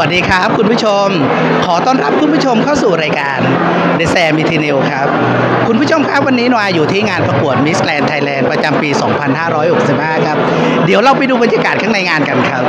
วัสดีครับ คุณผู้ชม ขอต้อนรับคุณผู้ชมเข้าสู่รายการ The Sam m i t i n e l ครับ คุณผู้ชมครับวันนี้นวาอยู่ที่งานประกวด Miss Grand Thailand ประจำปี 2565 ครับ เดี๋ยวเราไปดูบรรยากาศข้างในงานกันครับ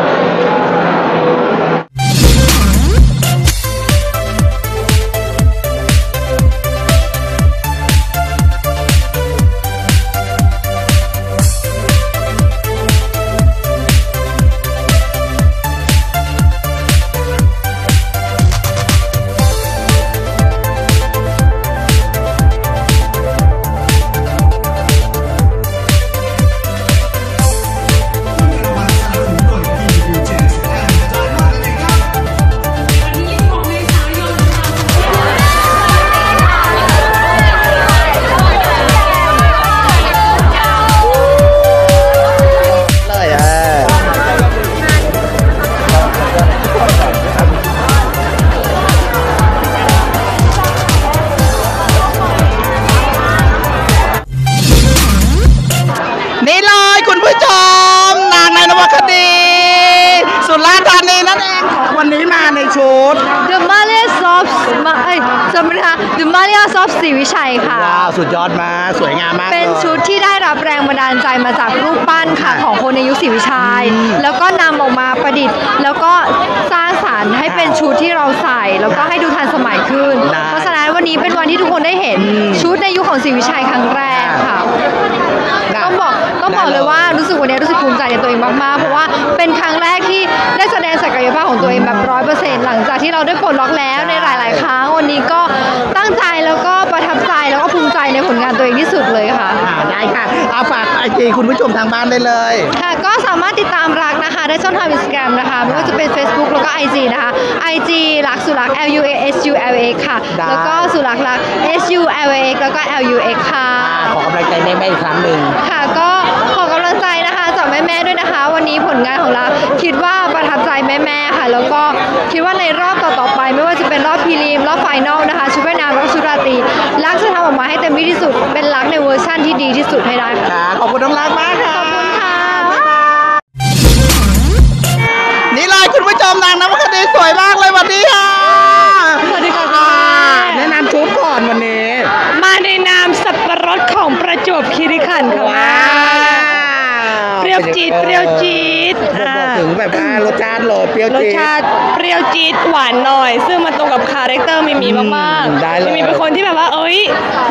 องค่ะวันนี้มาในชุด The Malia Soft มาเอ้ยจำไม่ได้ค่ะ The Malia Soft ศรีวิชัยค่ะ ว้าวสุดยอดมากสวยงามมากเป็นลย ชุดที่ได้รับแรงบันดาลใจมาจากรูปปั้นค่ะค่ะของคนในยุคศรีวิชัยอืมแล้วก็นำออกมาประดิษฐ์ แล้วก็สร้างสรรค์ให้เป็นชุดที่เราใส่ แล้วก็ให้ดูทันสมัยขึ้น ได้เพราะฉะนั้นวันนี้เป็นวันที่ทุกคนได้เห็นอืมชุดในยุคของศรีวิชัยครั้งแรกค่ะ ได้ต้องบอกต้องบอกได้เลยว่ารู้สึกวันนี้รู้สึกภูมิใจในตัวเองมากๆ เพราะว่าเป็นครั้ง ที่เราได้ปลดล็อกแล้วในหลาย ๆ ครั้งวันนี้ก็ตั้งใจแล้วก็ประทับใจแล้วก็ภูมิใจในผลงานตัวเองที่สุดเลยค่ะ อ่าได้ค่ะ เอาฝากไอจีคุณผู้ชมทางบ้านได้เลย ค่ะก็สามารถติดตามรักนะคะ ได้ช่องทางอินสตาแกรมนะคะไม่ว่าจะเป็น Facebook แล้วก็ IG นะคะ IG รักสุรัก L U A S U L A ค่ะ ได้ แล้วก็สุรักรัก S U L A X แล้วก็ L U X ค่ะ อ่าขอกำลังใจแม่ๆอีกครั้งหนึ่ง ค่ะก็ขอกำลังใจนะคะจากแม่ ๆ ด้วยนะคะ วันนี้ผลงานของเราคิดว่าประทับใจ แล้วก็คิดว่าในรอบต่อๆไป ไม่ว่าจะเป็นรอบ prelim รอบ final นะคะชุดว่ายน้ำแล้วก็ชุดราตรีลักจะทำออกมาให้เต็มที่ที่สุด เป็นลักในเวอร์ชั่นที่ดีที่สุดให้ได้ค่ะ ค่ะขอบคุณน้องลัก เปรี้ยวจี๊ดเปรี้ยวจี๊ดบอกถึงแบบว่ารสชาติโลเปรี้ยวรสจี๊ด ชาติเปรี้ยวจี๊ดหวานหน่อย ซึ่งมันตรงกับ character มิมีมากอืมได้เลยมิมีเป็นคนที่แบบว่า เอ้ย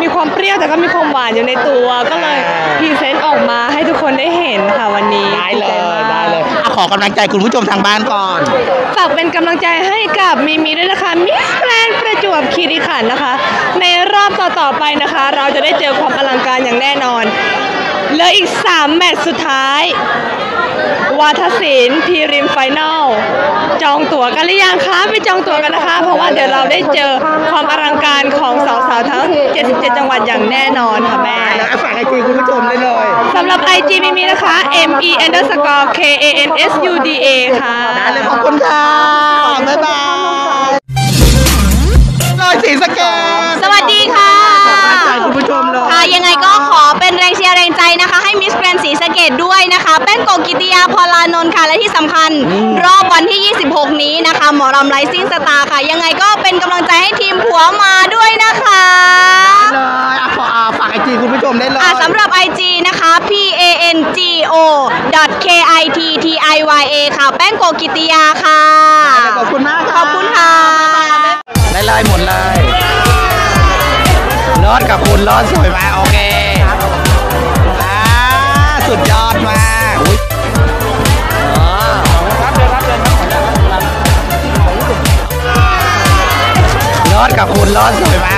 มีความเปรี้ยวแต่ก็มีความหวานอยู่ในตัวก็เลยอ่า present ออกมาให้ทุกคนได้เห็นค่ะวันนี้ได้เลดีใจมาก ได้เลยอะขอกำลังใจคุณผู้ชมทางบ้านก่อน ฝากเป็นกำลังใจให้กับมิมีด้วยนะคะมิสแกรนด์ประจวบคีรีขันธ์นะคะ ในรอบต่อๆไปนะคะ เราจะได้เจอความอลังการอย่างแน่นอน เหลืออีก 3 แมตช์สุดท้าย วาทศิลป์ prelim final จองตั๋วกันหรือยังคะไปจองตั๋วกันนะคะ เพราะว่าเดี๋ยวเราได้เจอความอลังการของสาวๆทั้ง 77 จังหวัดอย่างแน่นอนค่ะแม่แล้วฝาก IG คุณผู้ชมได้เลยสำหรับ IG มิมีนะคะ M E underscore K A N S U D A ค่ะได้เลยขอบคุณค่ะ บ๊ายบายเลยศรีสะเกษต ค่ะ และที่สำคัญรอบวันที่ 26 นี้นะคะ หมอรำไลซิ่งสตาร์ค่ะ ยังไงก็เป็นกำลังใจให้ทีมผัวมาด้วยนะคะเลยอะขออะฝากไอจีคุณผู้ชมได้เลยอะสำหรับ IG นะคะ P A N G O K I T T I Y A ค่ะ แป้งโกกิติยาค่ะ ขอบคุณมากขอบคุณค่ะได้เลยหมดเลยรอดกับคุณรอดสวยมากโอเคอ่าสุดยอดมาก รอดกับคุณรอดสวยมากโอ